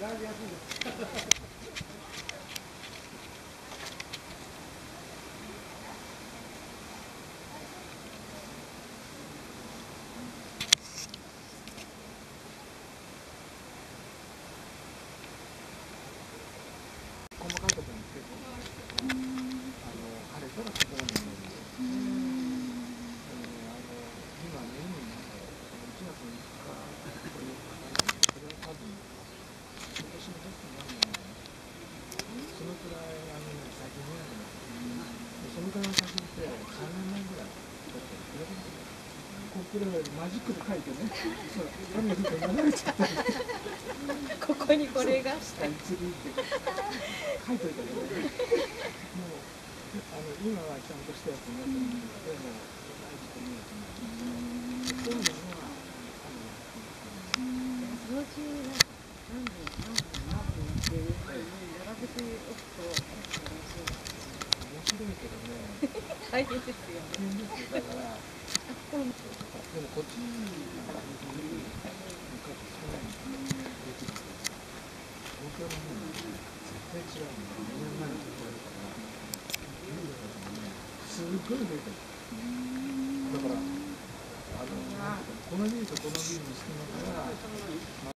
だいぶ安いんだですそのくらいの写真って3年前ぐらい撮ってくれるんですよ。ここれマジックで書いてね、雨降って流れちゃったここにこれが下に釣りって書いといたけどね。もうあの今はちゃんとしたやつになってるんだけど、でも大事と見えてない。そういうのはあの掃除は何分何分何分っていうふうに並べておくと面白いけどね、大変ですよね。大変ですよ。だから、でもこっちに昔そういうのできるんですよ。東京の方に絶対違うの2年前のところから、すっごい増えてる。だから、あの、このビールとこのビールの隙間から、